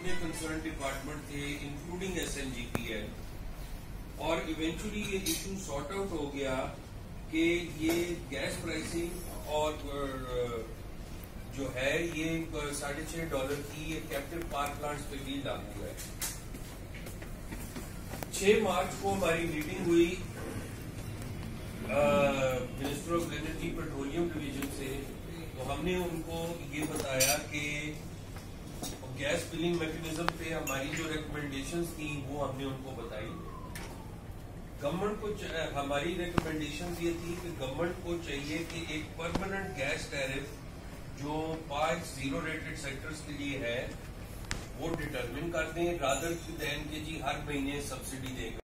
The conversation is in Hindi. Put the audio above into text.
जितने कंसर्न डिपार्टमेंट थे इंक्लूडिंग एस और इवेंचुअली ये इशू सॉर्ट आउट हो गया कि ये गैस प्राइसिंग और जो है, ये साढ़े छह डॉलर की ये कैप्टिव पावर प्लांट्स पे डील लागू है। छह मार्च को हमारी मीटिंग हुई minister of energy petroleum division से। तो हमने उनको ये बताया कि गैस बिलिंग मैकेनिज्म पे हमारी जो रिकमेंडेशन थी, वो हमने उनको बताई। गवर्नमेंट को हमारी रिकमेंडेशन ये थी कि गवर्नमेंट को चाहिए कि एक परमानेंट गैस टैरिफ जो पाँच ज़ीरो रेटेड सेक्टर्स के लिए है, वो डिटरमिन कर दें रादर देन के जी हर महीने सब्सिडी देगा।